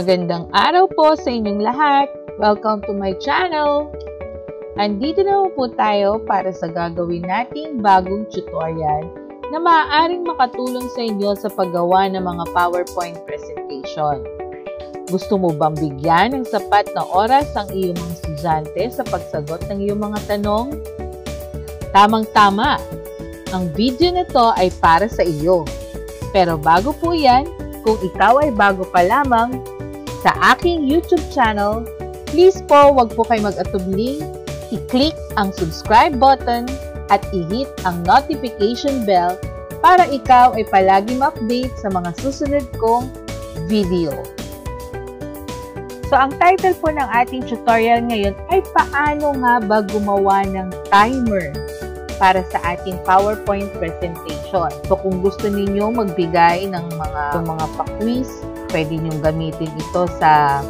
Magandang araw po sa inyong lahat. Welcome to my channel. Andito na po tayo para sa gagawin nating bagong tutorial na maaaring makatulong sa inyo sa paggawa ng mga PowerPoint presentation. Gusto mo bang bigyan ng sapat na oras ang iyong mga estudyante sa pagsagot ng iyong mga tanong? Tamang-tama! Ang video na to ay para sa iyo. Pero bago po yan, kung ikaw ay bago pa lamang sa aking YouTube channel, please po wag po kayo mag-atubling, i-click ang subscribe button at i-hit ang notification bell para ikaw ay palagi ma-update sa mga susunod kong video. So, ang title po ng ating tutorial ngayon ay paano nga ba gumawa ng timer para sa ating PowerPoint presentation. So, kung gusto ninyo magbigay ng mga, mga pa-quiz, pwede nyo gamitin ito sa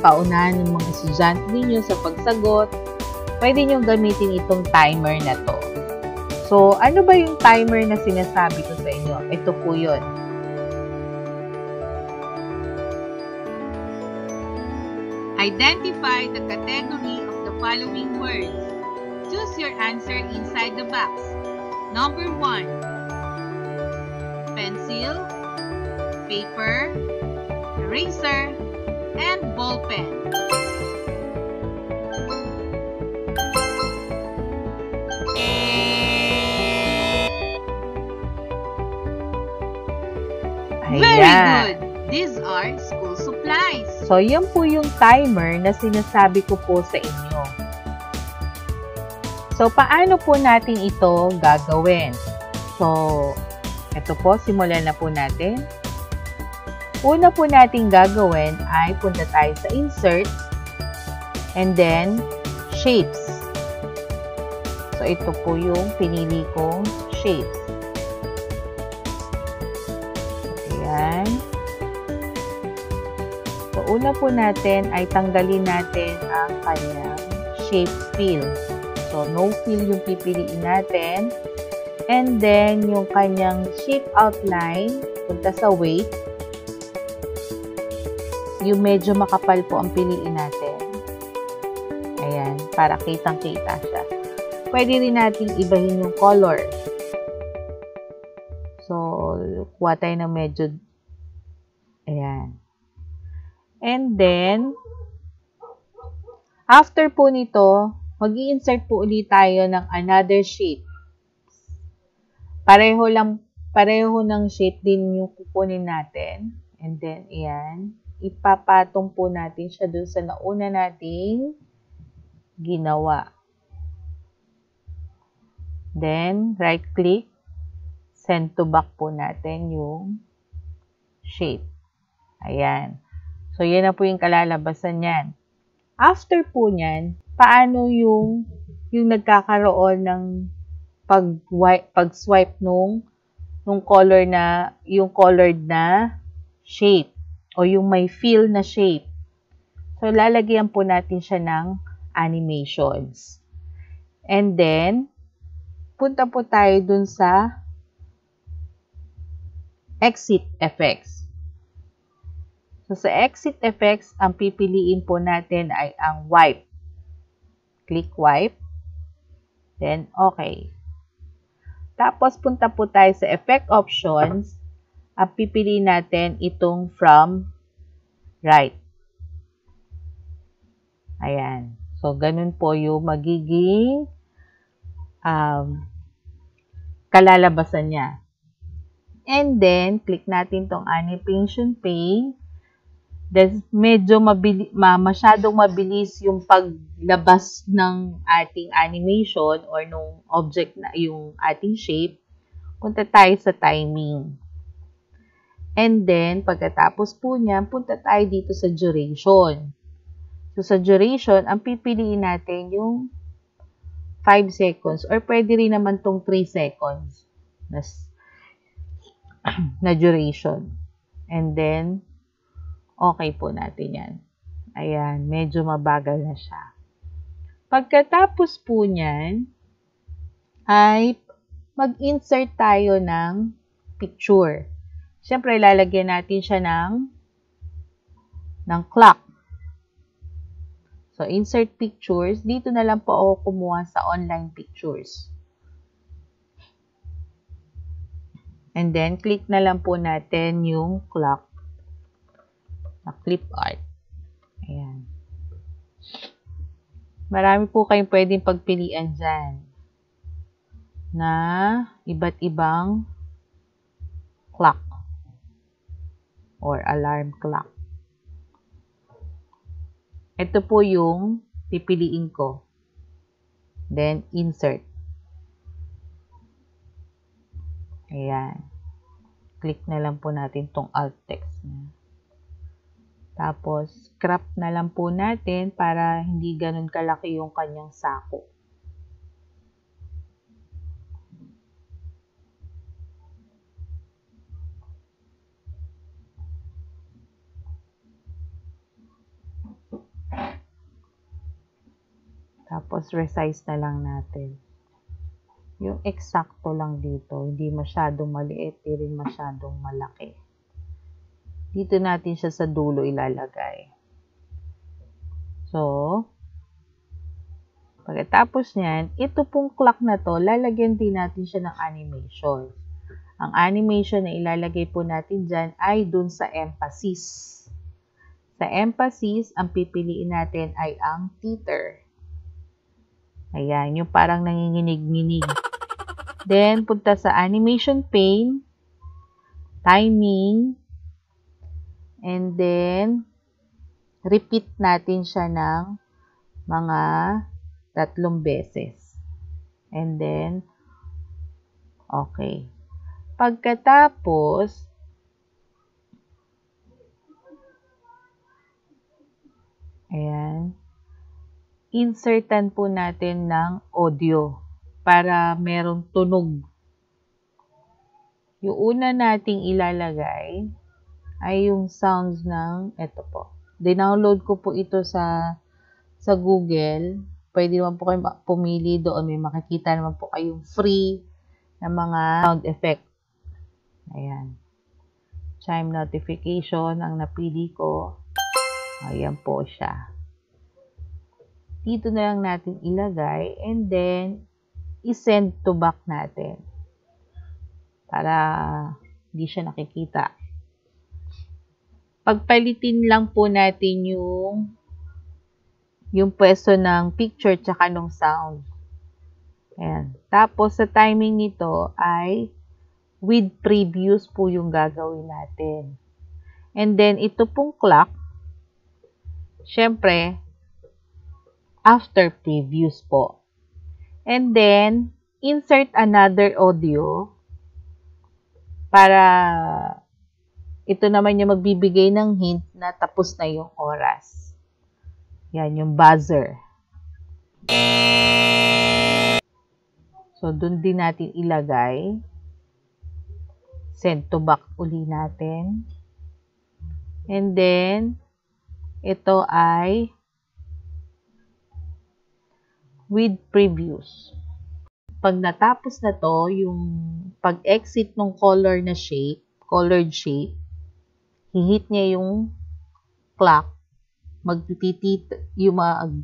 paunahan ng mga estudyante ninyo sa pagsagot. Pwede nyo gamitin itong timer na to. So, ano ba yung timer na sinasabi ko sa inyo? Ito po yun. Identify the category of the following words. Choose your answer inside the box. Number 1. Pencil, paper, eraser, and ball pen. Very good! These are school supplies. So, yan po yung timer na sinasabi ko po sa inyo. So, paano po natin ito gagawin? So, ito po, simulan na po natin. Una po natin gagawin ay punta tayo sa Insert and then Shapes. So, ito po yung pinili kong shapes. Ayan. So, una po natin ay tanggalin natin ang kanyang shape fill. So, no fill yung pipiliin natin. And then, yung kanyang shape outline, punta sa weight. Yung medyo makapal po ang piliin natin. Ayan, para kitang-kita siya. Pwede rin natin ibahin yung color. So, kuha tayo ng medyo, ayan. And then, after po nito, mag insert po ulit tayo ng another shape. Pareho lang, pareho ng shape din yung kukunin natin. And then, ayan. Ipapatong po natin siya dun sa nauna nating ginawa. Then, right-click. Send to back po natin yung shape. Ayan. So, yan na po yung kalalabasan niyan. After po niyan, paano yung, yung nagkakaroon ng pag, pag swipe nung, nung color na, yung colored na shape o yung may fill na shape. So, lalagyan po natin siya ng animations. And then, punta po tayo dun sa exit effects. So, sa exit effects, ang pipiliin po natin ay ang wipe. Click wipe. Then, okay. Tapos, punta po tayo sa effect options. Ang pipiliin natin itong from right. Ayan. So, ganun po yung magiging um, kalalabasan niya. And then, click natin tong animation pane. Then, medyo mabili, ma, masyadong mabilis yung paglabas ng ating animation or nung object na yung ating shape. Punta tayo sa timing. And then, pagkatapos po niya, punta tayo dito sa duration. So, sa duration, ang pipiliin natin yung 5 seconds or pwede rin naman tong 3 seconds na, na duration. And then, okay po natin yan. Ayan, medyo mabagal na siya. Pagkatapos po niyan, ay mag-insert tayo ng picture. Siyempre, lalagyan natin siya ng ng clock. So, insert pictures. Dito na lang po ako kumuha sa online pictures. And then, click na lang po natin yung clock na clip art. Ayan. Marami po kayong pwedeng pagpilian dyan na iba't ibang clock or alarm clock. Ito po yung pipiliin ko. Then, insert. Ayan. Click na lang po natin tong alt text niya. Tapos, crop na lang po natin para hindi ganun kalaki yung kanyang sako. Tapos, resize na lang natin. Yung eksakto lang dito, hindi masyadong maliit, hindi rin masyadong malaki. Dito natin siya sa dulo ilalagay. So, pagkatapos niyan, ito pong clock na to, lalagyan din natin siya ng animation. Ang animation na ilalagay po natin dyan ay dun sa emphasis. Sa emphasis, ang pipiliin natin ay ang teeter. Ayan, yung parang nanginginig-nginig. Then, punta sa animation pane, timing, and then, repeat natin siya ng mga tatlong beses. And then, okay. Pagkatapos, ayan, insertan po natin ng audio para merong tunog. Yung una nating ilalagay ay yung sounds ng, eto po. Dinownload ko po ito sa sa Google. Pwede naman po kayo pumili doon. May makikita naman po kayong free na mga sound effect. Ayan. Chime notification ang napili ko. Ayan po siya dito na lang natin ilagay and then i-send to back natin para hindi siya nakikita. Pagpalitin lang po natin yung yung pwesto ng picture tsaka ng sound. Ayan. Tapos, sa timing nito ay with previews po yung gagawin natin. And then, ito pong clock, syempre, after previews po. And then, insert another audio para ito naman yung magbibigay ng hint na tapos na yung oras. Yan, yung buzzer. So, dun din natin ilagay. Send to back uli natin. And then, ito ay with previews. Pag natapos na to, yung pag-exit ng color na shape, colored shape, hihit niya yung clock, magtitit, yung mag,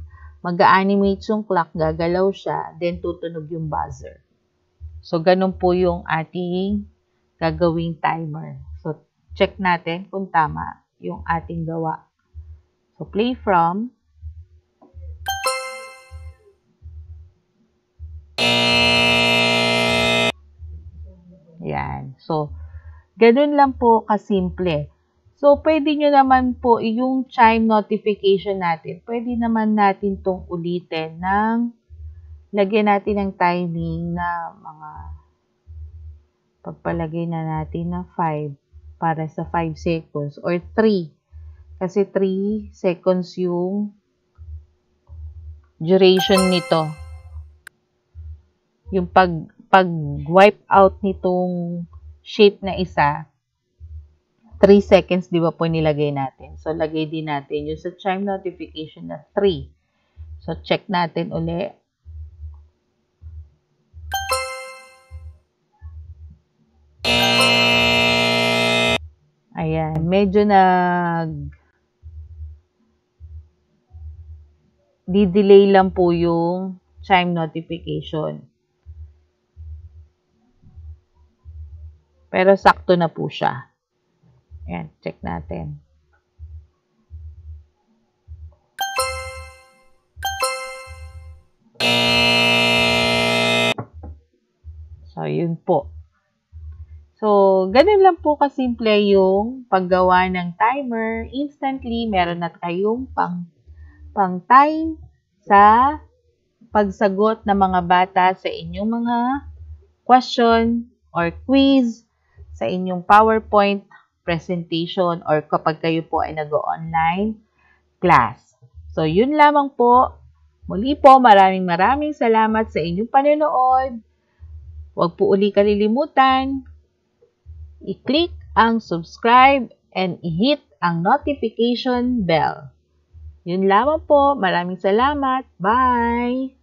mag-animate yung clock, gagalaw siya, then tutunog yung buzzer. So, ganun po yung ating gagawing timer. So, check natin kung tama yung ating gawa. So, play from Yan. So, ganun lang po kasimple. So, pwede nyo naman po, yung chime notification natin, pwede naman natin tong ulitin ng, lagyan natin ng timing na mga, pagpalagay na natin na 5 para sa 5 seconds or 3. Kasi 3 seconds yung duration nito. Yung pag pag-wipe out nitong shape na isa, 3 seconds, di ba po nilagay natin? So, lagay din natin yung sa chime notification na 3. So, check natin uli. Ayan, medyo nag di-delay lang po yung chime notification. Pero sakto na po siya. Ayan, check natin. So, yun po. So, ganun lang po kasimple yung paggawa ng timer. Instantly, meron na kayong pang, pang time sa pagsagot ng mga bata sa inyong mga question or quiz sa inyong PowerPoint presentation or kapag kayo po ay nag-online class. So, yun lamang po. Muli po, maraming maraming salamat sa inyong panonood. Huwag po uli kalilimutan, i-click ang subscribe and i-hit ang notification bell. Yun lamang po. Maraming salamat. Bye!